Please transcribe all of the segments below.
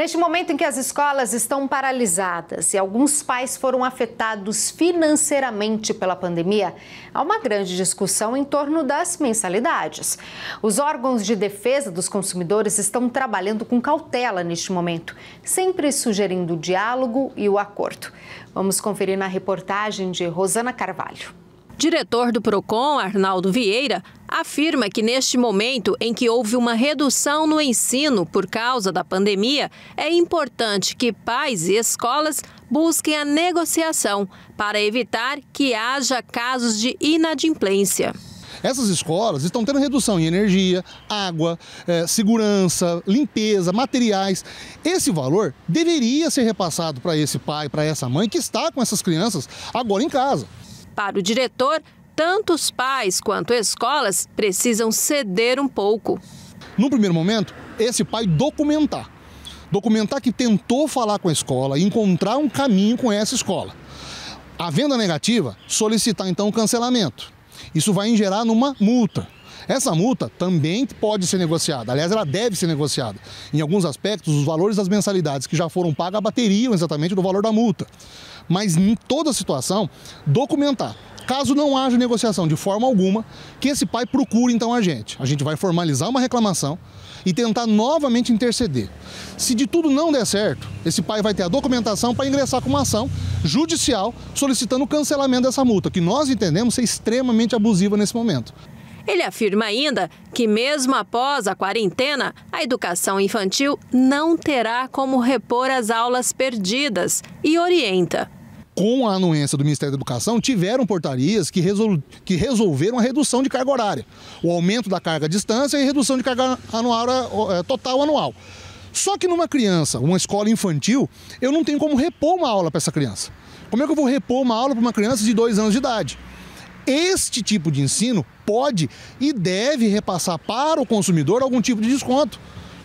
Neste momento em que as escolas estão paralisadas e alguns pais foram afetados financeiramente pela pandemia, há uma grande discussão em torno das mensalidades. Os órgãos de defesa dos consumidores estão trabalhando com cautela neste momento, sempre sugerindo o diálogo e o acordo. Vamos conferir na reportagem de Rosana Carvalho. Diretor do PROCON, Arnaldo Vieira, afirma que neste momento em que houve uma redução no ensino por causa da pandemia, é importante que pais e escolas busquem a negociação para evitar que haja casos de inadimplência. Essas escolas estão tendo redução em energia, água, eh, segurança, limpeza, materiais. Esse valor deveria ser repassado para esse pai, para essa mãe que está com essas crianças agora em casa. Para o diretor, tanto os pais quanto escolas precisam ceder um pouco. No primeiro momento, esse pai documentar. Documentar que tentou falar com a escola, encontrar um caminho com essa escola. A venda negativa, solicitar então o cancelamento. Isso vai gerar numa multa. Essa multa também pode ser negociada, aliás, ela deve ser negociada. Em alguns aspectos, os valores das mensalidades que já foram pagas abateriam exatamente do valor da multa. Mas em toda situação, documentar. Caso não haja negociação de forma alguma, que esse pai procure então a gente. A gente vai formalizar uma reclamação e tentar novamente interceder. Se de tudo não der certo, esse pai vai ter a documentação para ingressar com uma ação judicial solicitando o cancelamento dessa multa, que nós entendemos ser extremamente abusiva nesse momento. Ele afirma ainda que, mesmo após a quarentena, a educação infantil não terá como repor as aulas perdidas e orienta. Com a anuência do Ministério da Educação, tiveram portarias que, resol... que resolveram a redução de carga horária, o aumento da carga à distância e redução de carga anual, é, total anual. Só que numa criança, uma escola infantil, eu não tenho como repor uma aula para essa criança. Como é que eu vou repor uma aula para uma criança de dois anos de idade? Este tipo de ensino pode e deve repassar para o consumidor algum tipo de desconto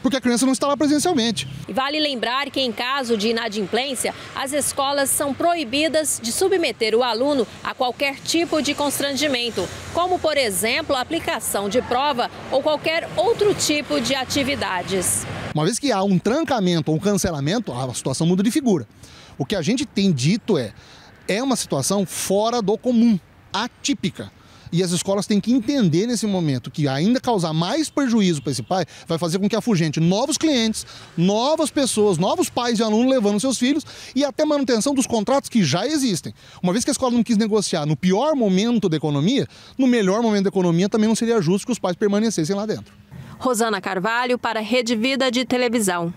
porque a criança não está lá presencialmente. Vale lembrar que, em caso de inadimplência, as escolas são proibidas de submeter o aluno a qualquer tipo de constrangimento, como, por exemplo, a aplicação de prova ou qualquer outro tipo de atividades. Uma vez que há um trancamento ou um cancelamento, a situação muda de figura. O que a gente tem dito é, é uma situação fora do comum atípica. E as escolas têm que entender nesse momento que ainda causar mais prejuízo para esse pai vai fazer com que afugente novos clientes, novas pessoas, novos pais de aluno levando seus filhos e até manutenção dos contratos que já existem. Uma vez que a escola não quis negociar no pior momento da economia, no melhor momento da economia também não seria justo que os pais permanecessem lá dentro. Rosana Carvalho para Rede Vida de Televisão.